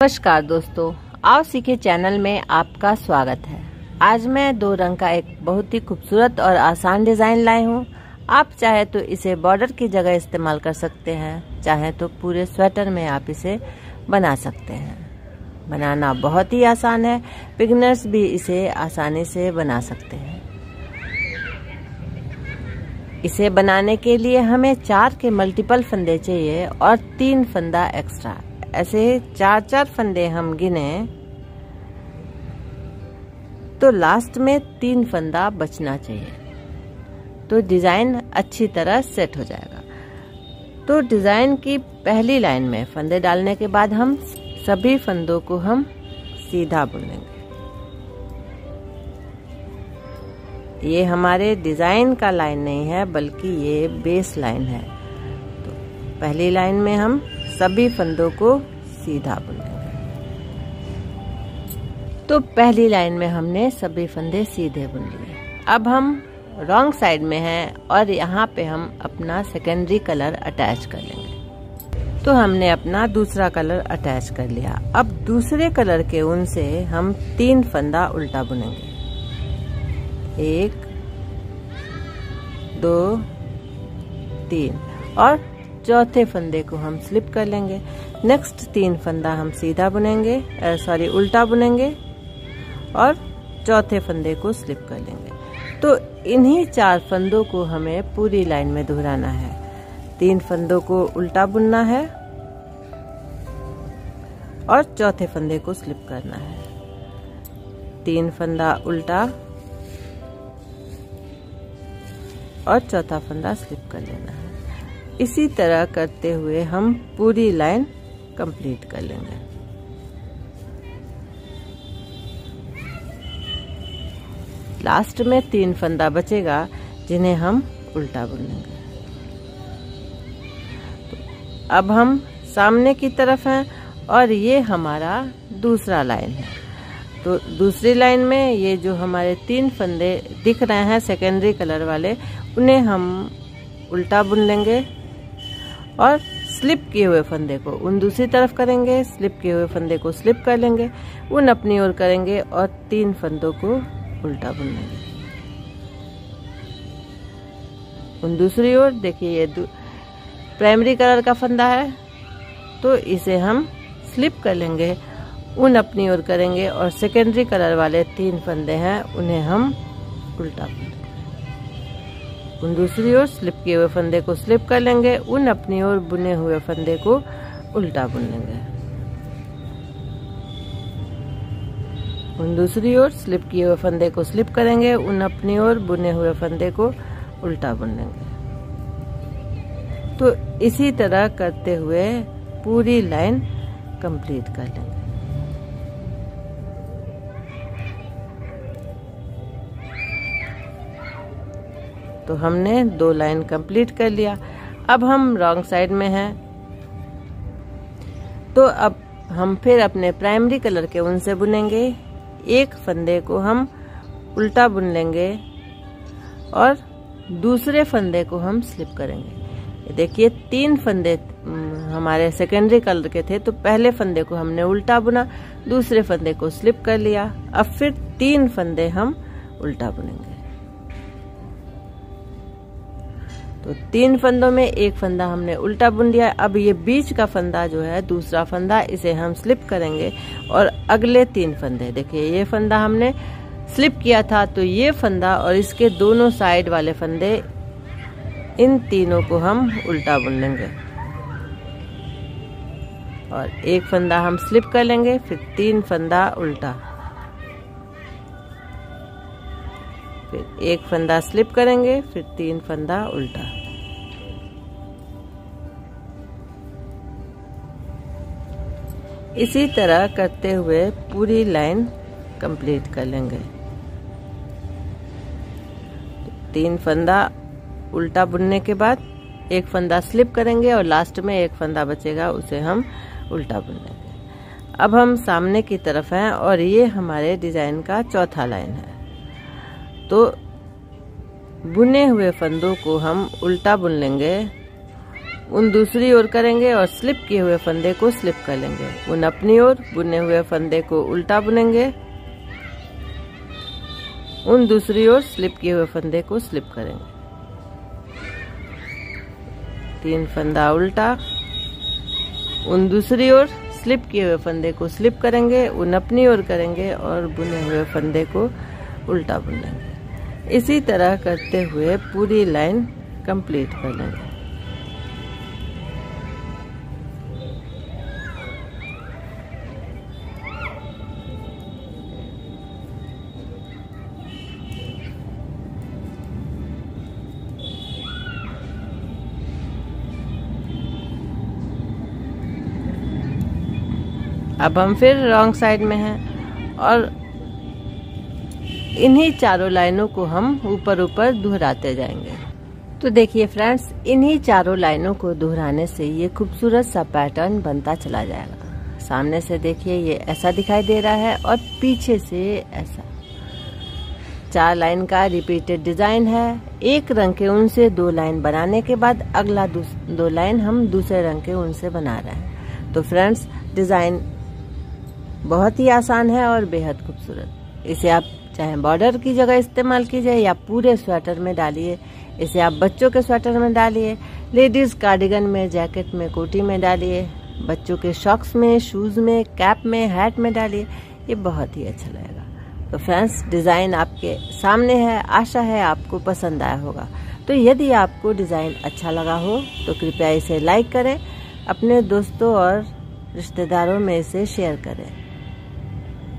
नमस्कार दोस्तों आओ सीखे चैनल में आपका स्वागत है। आज मैं दो रंग का एक बहुत ही खूबसूरत और आसान डिज़ाइन लाए हूँ। आप चाहे तो इसे बॉर्डर की जगह इस्तेमाल कर सकते हैं, चाहे तो पूरे स्वेटर में आप इसे बना सकते हैं। बनाना बहुत ही आसान है, बिगनर्स भी इसे आसानी से बना सकते हैं। इसे बनाने के लिए हमें चार के मल्टीपल फंदे चाहिए और तीन फंदा एक्स्ट्रा। ऐसे चार चार फंदे हम गिने तो लास्ट में तीन फंदा बचना चाहिए। तो डिज़ाइन अच्छी तरह सेट हो जाएगा। तो डिज़ाइन की पहली लाइन में फंदे डालने के बाद हम सभी फंदों को हम सीधा बुनेंगे। ये हमारे डिज़ाइन का लाइन नहीं है, बल्कि ये बेस लाइन है। तो पहली लाइन में हम सभी फंदों को सीधा बुनेंगे तो पहली लाइन में हमने सभी फंदे सीधे बुन लिए। अब हम रॉन्ग साइड में हैं और यहाँ पे हम अपना सेकेंडरी कलर अटैच कर लेंगे। तो हमने अपना दूसरा कलर अटैच कर लिया। अब दूसरे कलर के ऊन से हम तीन फंदा उल्टा बुनेंगे। एक, दो, तीन। और चौथे फंदे को हम स्लिप कर लेंगे। नेक्स्ट तीन फंदा हम सीधा बुनेंगे सॉरी उल्टा बुनेंगे और चौथे फंदे को स्लिप कर लेंगे। तो इन्हीं चार फंदों को हमें पूरी लाइन में दोहराना है। तीन फंदों को उल्टा बुनना है और चौथे फंदे को स्लिप करना है। तीन फंदा उल्टा और चौथा फंदा स्लिप कर लेना इसी तरह करते हुए हम पूरी लाइन कंप्लीट कर लेंगे। लास्ट में तीन फंदा बचेगा, जिन्हें हम उल्टा बुनेंगे तो अब हम सामने की तरफ़ हैं और ये हमारा दूसरा लाइन है। तो दूसरी लाइन में ये जो हमारे तीन फंदे दिख रहे हैं सेकेंडरी कलर वाले, उन्हें हम उल्टा बुन लेंगे। और स्लिप किए हुए फंदे को। उन दूसरी तरफ़ करेंगे स्लिप किए हुए फंदे को स्लिप कर लेंगे। उन अपनी ओर करेंगे और तीन फंदों को उल्टा बुन लेंगे। उन दूसरी ओर, देखिए ये प्राइमरी कलर का फंदा है तो इसे हम स्लिप कर लेंगे। उन अपनी ओर करेंगे और सेकेंडरी कलर वाले तीन फंदे हैं, उन्हें हम उल्टा बुन उन दूसरी ओर स्लिप किए हुए फंदे को स्लिप कर लेंगे, उन अपनी ओर बुने हुए फंदे को उल्टा बुन लेंगे। उन दूसरी ओर स्लिप किए हुए फंदे को स्लिप करेंगे, उन अपनी ओर बुने हुए फंदे को उल्टा बुन लेंगे। तो इसी तरह करते हुए पूरी लाइन कंप्लीट कर लेंगे। तो हमने दो लाइन कंप्लीट कर लिया। अब हम रॉन्ग साइड में हैं। तो अब हम फिर अपने प्राइमरी कलर के ऊन से बुनेंगे। एक फंदे को हम उल्टा बुन लेंगे और दूसरे फंदे को हम स्लिप करेंगे। देखिए, तीन फंदे हमारे सेकेंडरी कलर के थे तो पहले फंदे को हमने उल्टा बुना, दूसरे फंदे को स्लिप कर लिया। अब फिर तीन फंदे हम उल्टा बुनेंगे। तो तीन फंदों में एक फंदा हमने उल्टा बुन लिया। अब ये बीच का फंदा जो है, दूसरा फंदा, इसे हम स्लिप करेंगे और अगले तीन फंदे। देखिए, ये फंदा हमने स्लिप किया था तो ये फंदा और इसके दोनों साइड वाले फंदे, इन तीनों को हम उल्टा बुन लेंगे। और एक फंदा हम स्लिप कर लेंगे, फिर तीन फंदा उल्टा। फिर एक फंदा स्लिप करेंगे, फिर तीन फंदा उल्टा। इसी तरह करते हुए पूरी लाइन कंप्लीट कर लेंगे। तीन फंदा उल्टा बुनने के बाद एक फंदा स्लिप करेंगे और लास्ट में एक फंदा बचेगा, उसे हम उल्टा बुन लेंगे अब हम सामने की तरफ़ हैं और ये हमारे डिज़ाइन का चौथा लाइन है। तो बुने हुए फंदों को हम उल्टा बुन लेंगे। उन दूसरी ओर करेंगे और स्लिप किए हुए फंदे को स्लिप कर लेंगे। उन अपनी ओर बुने हुए फंदे को उल्टा बुनेंगे। उन दूसरी ओर स्लिप किए हुए फंदे को स्लिप करेंगे। तीन फंदा उल्टा। उन दूसरी ओर स्लिप किए हुए फंदे को स्लिप करेंगे। उन अपनी ओर करेंगे और बुने हुए फंदे को उल्टा बुनेंगे। इसी तरह करते हुए पूरी लाइन कंप्लीट कर लेंगे। अब हम फिर रॉन्ग साइड में हैं और इन्हीं चारों लाइनों को हम ऊपर ऊपर दोहराते जाएँगे। तो देखिए फ्रेंड्स इन्हीं चारों लाइनों को दोहराने से ये खूबसूरत सा पैटर्न बनता चला जाएगा। सामने से देखिए ये ऐसा दिखाई दे रहा है और पीछे से ऐसा। चार लाइन का रिपीटेड डिज़ाइन है। एक रंग के ऊन से दो लाइन बनाने के बाद अगला दो लाइन हम दूसरे रंग के ऊन से बना रहे हैं। तो फ्रेंड्स डिज़ाइन बहुत ही आसान है और बेहद खूबसूरत। इसे आप चाहे बॉर्डर की जगह इस्तेमाल कीजिए या पूरे स्वेटर में डालिए, इसे आप बच्चों के स्वेटर में डालिए, लेडीज़ कार्डिगन में, जैकेट में, कोटी में डालिए, बच्चों के शॉक्स में, शूज़ में, कैप में, हैट में डालिए, ये बहुत ही अच्छा लगेगा। तो फ्रेंड्स, डिज़ाइन आपके सामने है, आशा है आपको पसंद आया होगा। तो यदि आपको डिज़ाइन अच्छा लगा हो तो कृपया इसे लाइक करें, अपने दोस्तों और रिश्तेदारों में इसे शेयर करें।